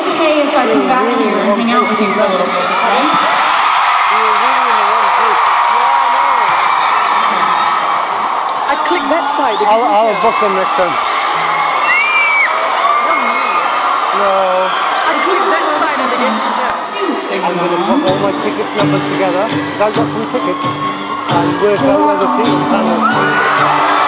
okay if I come back here and hang out with you for a little bit, okay? I click that side. I'll, I'll book them next time. No. I click that side and again. I'm going to put all my ticket numbers together. I've got some tickets. And we're going to see them.